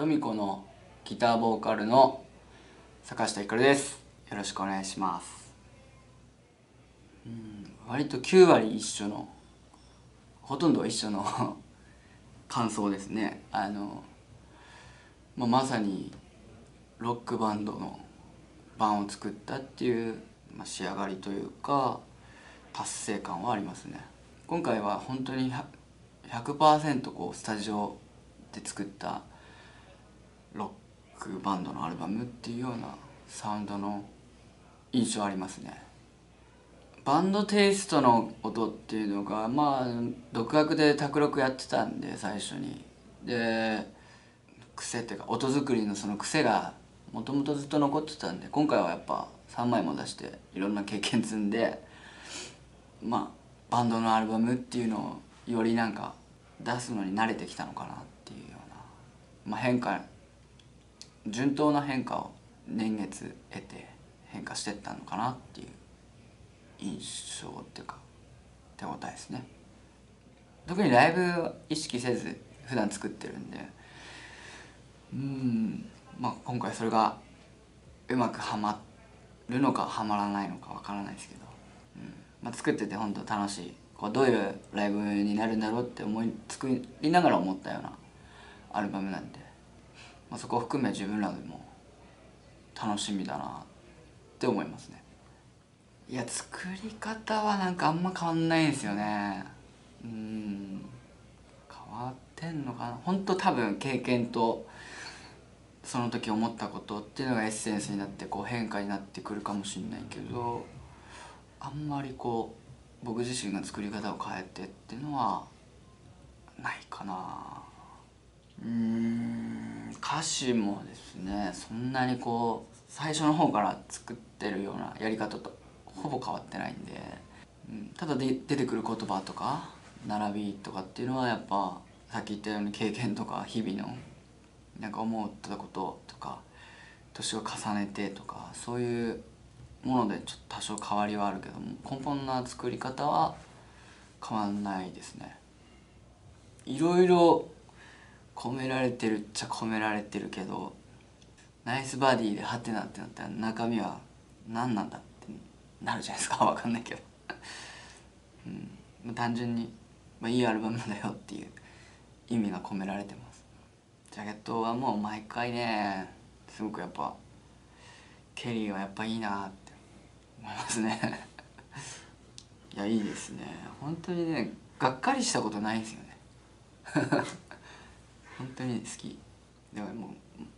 ドミコのギターボーカルの坂下ひかるです。よろしくお願いします。うん割と9割一緒のほとんど一緒の 感想ですね。あの、まあ、まさにロックバンドの版を作ったっていう、まあ、仕上がりというか達成感はありますね。今回は本当に100%こうスタジオで作ったロックバンドのアルバムっていうようなサウンドの印象ありますね。バンドテイストの音っていうのがまあ独学で卓録やってたんで最初に。で癖っていうか音作りのその癖がもともとずっと残ってたんで今回はやっぱ3枚も出していろんな経験積んでまあバンドのアルバムっていうのをよりなんか出すのに慣れてきたのかなっていうような、まあ、変化順当な変化を年月得て変化してったのかなっていう印象っていうか手応えですね。特にライブ意識せず普段作ってるんで。うんまあ今回それがうまくはまるのかはまらないのかわからないですけど、うんまあ、作ってて本当楽しい。こうどういうライブになるんだろうって思い作りながら思ったようなアルバムなんで、まあ、そこを含め自分らでも楽しみだなって思いますね。いや作り方はなんかあんま変わんないんですよね。うん。変わってんのかな。本当多分経験とその時思ったことっていうのがエッセンスになってこう変化になってくるかもしれないけどあんまりこう僕自身が作り方を変えてっていうのはないかな。うん。歌詞もですねそんなにこう最初の方から作ってるようなやり方とほぼ変わってないんで、うん、ただで出てくる言葉とか並びとかっていうのはやっぱさっき言ったように経験とか日々のなんか思ったこととか年を重ねてとかそういうものでちょっと多少変わりはあるけども根本な作り方は変わんないですね。いろいろ込められてるっちゃ込められてるけどナイスバディでハテナってなったら中身は何なんだってなるじゃないですか。分かんないけど。うん、単純に、まあ、いいアルバムだよっていう意味が込められてます。ジャケットはもう毎回ねすごくやっぱケリーはやっぱいいなって。思いますね。いやいいですね。本当にねがっかりしたことないですよね。本当に好き。でももう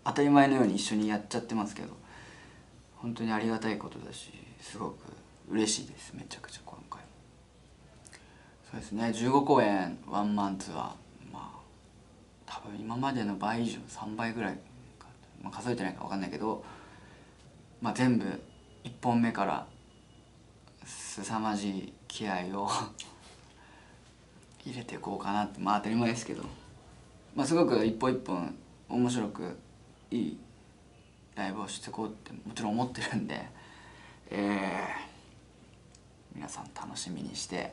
当たり前のように一緒にやっちゃってますけど本当にありがたいことだしすごく嬉しいです。めちゃくちゃ今回。そうですね。15公演ワンマンツアーまあ多分今までの倍以上3倍ぐらいまあ、数えてないか分かんないけど、まあ、全部1本目から凄まじい気合を 入れていこうかなってまあ当たり前ですけど、まあ、すごく一本一本面白くいいライブをしていこうってもちろん思ってるんで、えー、皆さん楽しみにして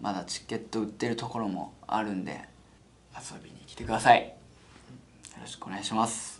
まだチケット売ってるところもあるんで遊びに来てください。よろしくお願いします。